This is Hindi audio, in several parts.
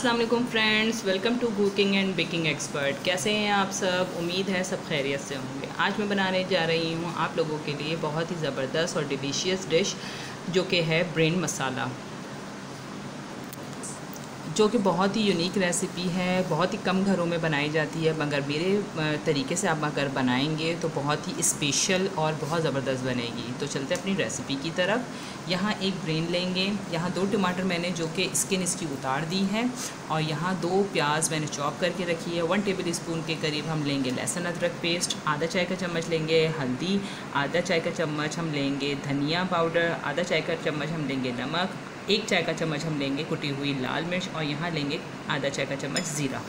अस्सलाम वालेकुम friends, welcome to cooking and baking expert. कैसे हैं आप सब? उम्मीद है सब खैरियत से होंगे। आज मैं बनाने जा रही हूँ आप लोगों के लिए बहुत ही ज़बरदस्त और डिलीशियस डिश, जो कि है ब्रेन मसाला। जो कि बहुत ही यूनिक रेसिपी है, बहुत ही कम घरों में बनाई जाती है, मगर मेरे तरीके से आप अगर बनाएँगे तो बहुत ही स्पेशल और बहुत ज़बरदस्त बनेगी। तो चलते अपनी रेसिपी की तरफ़। यहाँ एक ब्रेन लेंगे। यहाँ दो टमाटर मैंने जो कि स्किन इसकी उतार दी है और यहाँ दो प्याज मैंने चॉप करके रखी है। वन टेबल स्पून के करीब हम लेंगे लहसुन, अदरक पेस्ट आधा चाय का चम्मच लेंगे हल्दी, आधा चाय का चम्मच हम लेंगे धनिया पाउडर आधा चाय का चम्मच हम लेंगे नमक एक चाय का चम्मच हम लेंगे कुटी हुई लाल मिर्च और यहाँ लेंगे आधा चाय का चम्मच ज़ीरा।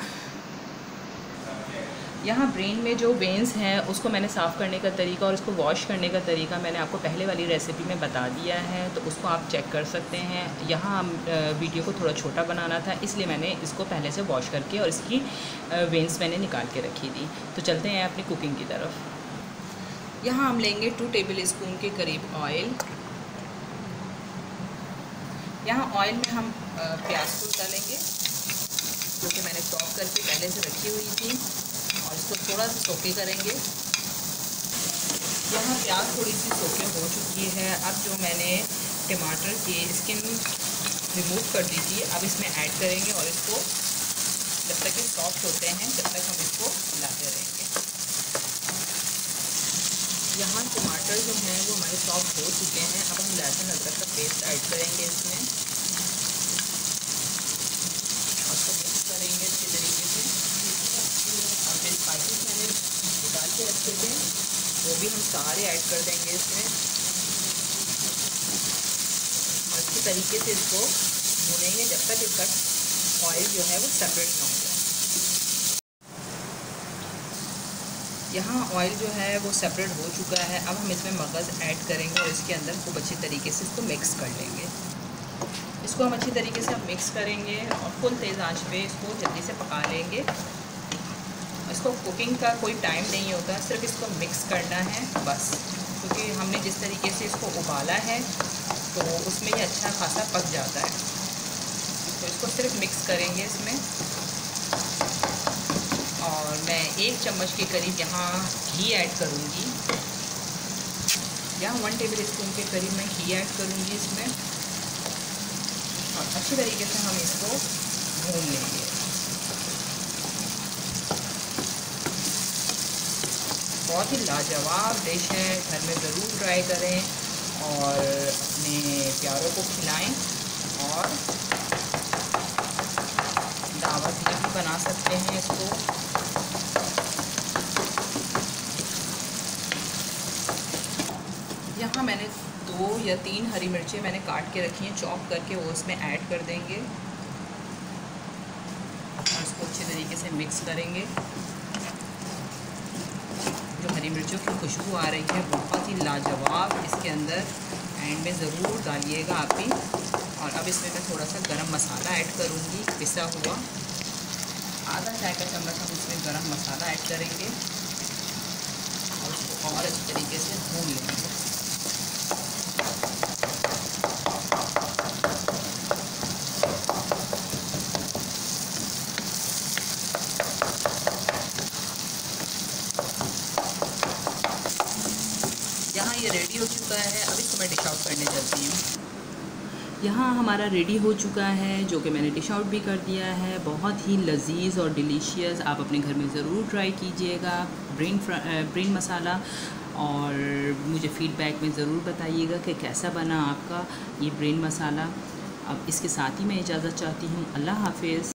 यहाँ ब्रेन में जो वेंस हैं, उसको मैंने साफ़ करने का तरीका और उसको वॉश करने का तरीका मैंने आपको पहले वाली रेसिपी में बता दिया है तो उसको आप चेक कर सकते हैं। यहाँ वीडियो को थोड़ा छोटा बनाना था, इसलिए मैंने इसको पहले से वॉश करके और इसकी वेंस मैंने निकाल के रखी थी। तो चलते हैं अपनी कुकिंग की तरफ़। यहाँ हम लेंगे टू टेबल स्पून के करीब ऑयल यहाँ ऑयल में हम प्याज को डालेंगे, जो कि मैंने चॉप करके पहले से रखी हुई थी। और इसको थोड़ा सा सोके करेंगे। यहाँ प्याज थोड़ी सी सोके हो चुकी है। अब जो मैंने टमाटर की स्किन रिमूव कर दी थी, अब इसमें ऐड करेंगे और इसको जब तक ये सॉफ्ट होते हैं जब तक हम इसको मिलाते रहेंगे। यहाँ टमाटर जो हैं, वो हमारे सॉफ्ट हो चुके हैं। अब हम लहसुन, अदरक का पेस्ट ऐड करेंगे इसमें। और इसको मिक्स करेंगे अच्छी तरीके से। और फिर स्पाइसेस मैंने निकाल के रखे थे वो भी हम सारे ऐड कर देंगे इसमें। और अच्छी तरीके से इसको भुनेंगे। जब तक इसका ऑयल जो है वो सेपरेट ना हो जाए। यहाँ ऑयल जो है वो सेपरेट हो चुका है। अब हम इसमें मगज़ ऐड करेंगे और इसके अंदर खूब अच्छी तरीके से इसको मिक्स कर लेंगे। इसको हम अच्छी तरीके से हम मिक्स करेंगे और फुल तेज़ आँच पे इसको जल्दी से पका लेंगे। इसको कुकिंग का कोई टाइम नहीं होता, सिर्फ़ इसको मिक्स करना है, बस। क्योंकि हमने जिस तरीके से इसको उबाला है तो उसमें ये अच्छा खासा पक जाता है। तो इसको सिर्फ़ मिक्स करेंगे इसमें। और मैं एक चम्मच के करीब यहाँ घी ऐड करूँगी। यहाँ वन टेबल स्पून के करीब मैं घी ऐड करूँगी इसमें। और अच्छी तरीके से हम इसको भून लेंगे। बहुत ही लाजवाब डिश है। घर में ज़रूर ट्राई करें और अपने प्यारों को खिलाएँ और दावत भी बना सकते हैं इसको यहाँ मैंने दो या तीन हरी मिर्चें मैंने काट के रखी हैं, चॉप करके वो इसमें ऐड कर देंगे। और इसको अच्छे तरीके से मिक्स करेंगे। जो हरी मिर्चों की खुशबू आ रही है, बहुत ही लाजवाब इसके अंदर। एंड में ज़रूर डालिएगा आप भी। और अब इसमें मैं थोड़ा सा गरम मसाला ऐड करूँगी, पिसा हुआ। आधा चाय का चम्मच हम इसमें गरम मसाला ऐड करेंगे। और उसको और अच्छे तरीके से भून लेंगे। ये रेडी हो चुका है। अब इसको मैं डिश आउट करने चलती हूँ। यहाँ हमारा रेडी हो चुका है, जो कि मैंने डिश आउट भी कर दिया है। बहुत ही लजीज और डिलीशियस आप अपने घर में ज़रूर ट्राई कीजिएगा। ब्रेन ब्रेन मसाला और मुझे फ़ीडबैक में ज़रूर बताइएगा कि कैसा बना आपका ये ब्रेन मसाला अब इसके साथ ही मैं इजाज़त चाहती हूँ। अल्लाह हाफिज़।